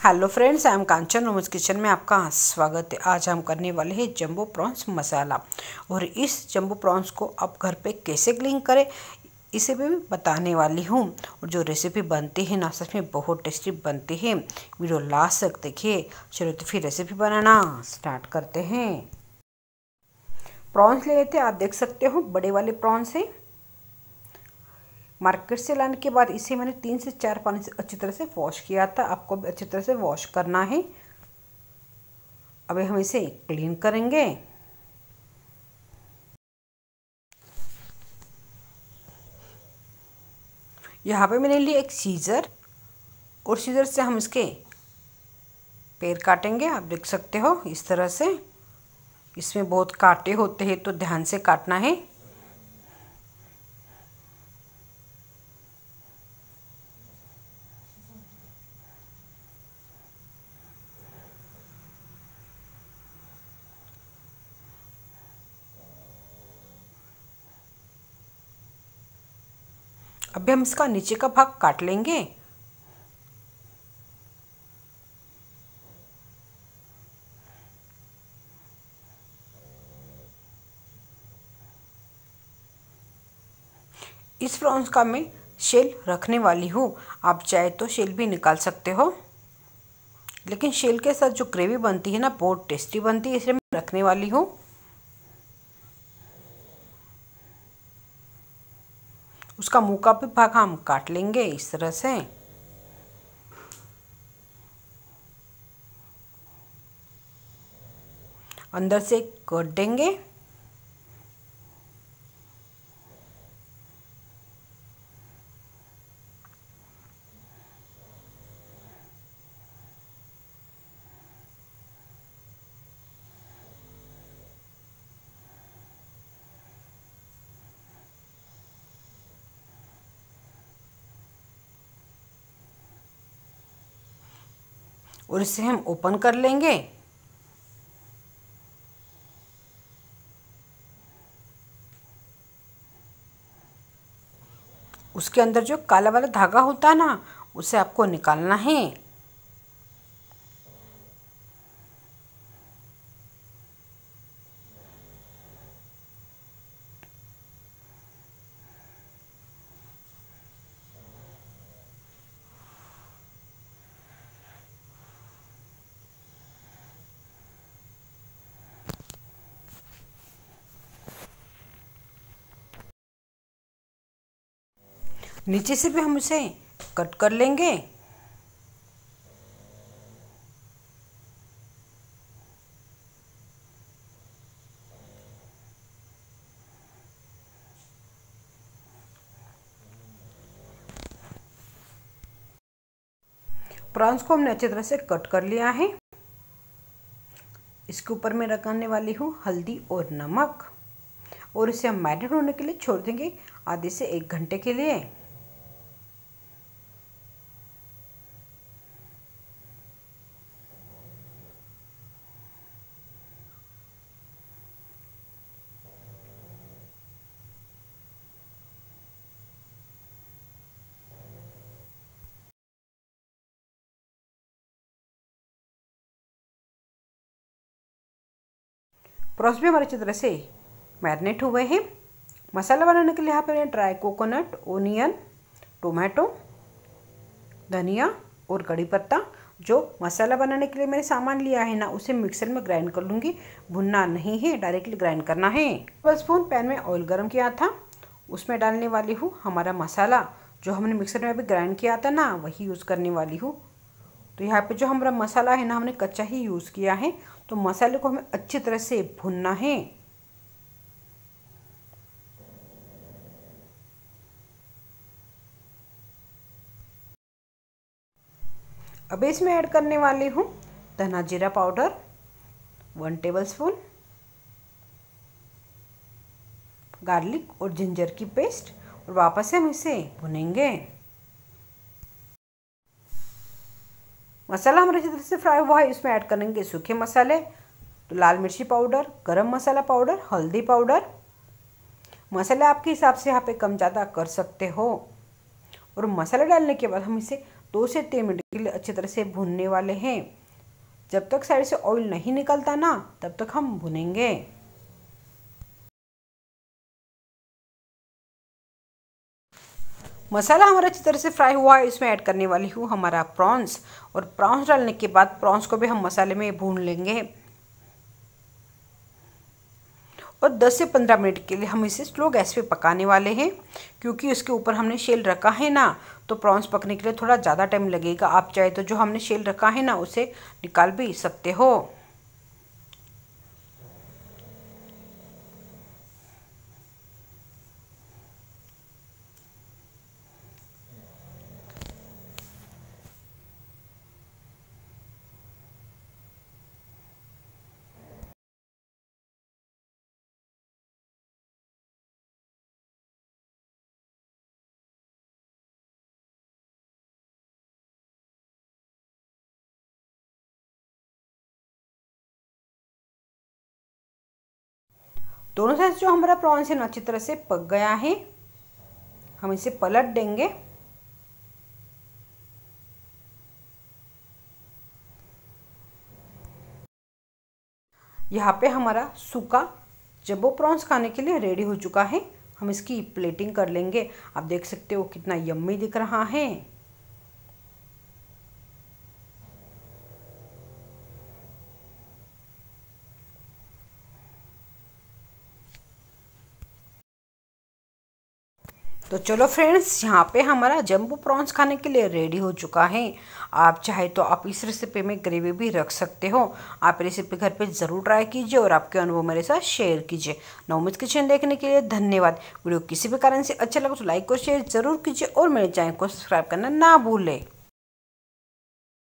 Hello friends I am Kanchan rhombus kitchen में आपका स्वागत है। आज हम करने वाले हैं जंबो प्रॉन्स मसाला और इस जंबो प्रॉन्स को आप घर पे कैसे क्लीन करें, इसे भी बताने वाली हूँ। और जो रेसिपी बनती है ना, सच में बहुत टेस्टी बनती है। वीडियो लास्ट तक देखिए चलो तो फिर रेसिपी बनाना स्टार्ट करते हैं। प्रॉन्स ले लेते आप देख सकते हो, बड़े वाले प्रॉन्स हैं। मार्केट से लाने के बाद इसे मैंने तीन से चार पानी से अच्छी तरह से वॉश किया था। आपको भी अच्छी तरह से वॉश करना है। अभी हम इसे क्लीन करेंगे। यहाँ पे मैंने लिए एक सीज़र और सीज़र से हम इसके पैर काटेंगे। आप देख सकते हो इस तरह से। इसमें बहुत कांटे होते हैं तो ध्यान से काटना है। अभी हम इसका नीचे का भाग काट लेंगे। इस प्रॉन्स का मैं शेल रखने वाली हूँ। आप चाहे तो शेल भी निकाल सकते हो। लेकिन शेल के साथ जो ग्रेवी बनती है ना, बहुत टेस्टी बनती है, इसलिए मैं रखने वाली हूँ। उसका मुँह का भी भाग हम काट लेंगे इस तरह से? अंदर से कट देंगे। और इसे हम ओपन कर लेंगे। उसके अंदर जो काला वाला धागा होता है ना, उसे आपको निकालना है। नीचे से भी हम इसे कट कर लेंगे। प्रॉन्स को हमने अच्छी तरह से कट कर लिया है। इसके ऊपर मैं रखने वाली हूँ हल्दी और नमक। और इसे हम मैरिनेट होने के लिए छोड़ देंगे आधे से एक घंटे के लिए। प्रॉस भी हमारे अच्छी तरह से मैरिनेट हुए हैं। मसाला बनाने के लिए यहाँ पर मैंने ड्राई कोकोनट ओनियन टोमेटो धनिया और कड़ी पत्ता। जो मसाला बनाने के लिए मैंने सामान लिया है ना, उसे मिक्सर में ग्राइंड कर लूँगी। भुनना नहीं है डायरेक्टली ग्राइंड करना है। टेबल स्पून पैन में ऑयल गर्म किया था। उसमें डालने वाली हूँ हमारा मसाला। जो हमने मिक्सर में अभी ग्राइंड किया था ना, वही यूज़ करने वाली हूँ। तो यहाँ पे जो हमारा मसाला है ना, हमने कच्चा ही यूज़ किया है। तो मसाले को हमें अच्छी तरह से भुनना है। अब इसमें ऐड करने वाली हूँ धना जीरा powder one tablespoon garlic और जिंजर की पेस्ट और वापस हम इसे भुनेंगे। मसाला हमारे अच्छी तरह से फ्राई हुआ है, इसमें ऐड करेंगे सूखे मसाले तो लाल मिर्ची पाउडर, गरम मसाला पाउडर, हल्दी पाउडर। मसाला आपके हिसाब से यहाँ पे कम ज़्यादा कर सकते हो। और मसाला डालने के बाद हम इसे दो से तीन मिनट के लिए अच्छी तरह से भूनने वाले हैं। जब तक साइड से ऑयल नहीं निकलता ना, तब तक हम भुनेंगे। मसाला हमारा अच्छी तरह से फ्राई हुआ है, इसमें ऐड करने वाली हूँ हमारा प्रॉन्स और प्रॉन्स डालने के बाद प्रॉन्स को भी हम मसाले में भून लेंगे। और 10 से 15 मिनट के लिए हम इसे स्लो गैस पे पकाने वाले हैं, क्योंकि उसके ऊपर हमने शेल रखा है ना तो प्रॉन्स पकने के लिए थोड़ा ज़्यादा टाइम लगेगा। आप चाहे तो जो हमने शेल रखा है ना, उसे निकाल भी सकते हो। दोनों साइड जो हमारा प्रॉन्स है अच्छी तरह से पक गया है। हम इसे पलट देंगे। यहाँ पे हमारा सूखा, जबो प्रॉन्स खाने के लिए रेडी हो चुका है, हम इसकी प्लेटिंग कर लेंगे। आप देख सकते हो कितना यम्मी दिख रहा है। तो चलो फ्रेंड्स यहाँ पे हमारा जम्बो प्रॉन्स खाने के लिए रेडी हो चुका है। आप चाहे तो आप इस रेसिपी में ग्रेवी भी रख सकते हो। आप रेसिपी घर पे ज़रूर ट्राई कीजिए और आपके अनुभव मेरे साथ शेयर कीजिए। नवमित किचन देखने के लिए धन्यवाद। वीडियो किसी भी कारण से अच्छा लगे तो लाइक और शेयर ज़रूर कीजिए और मेरे चैनल को सब्सक्राइब करना ना भूलें।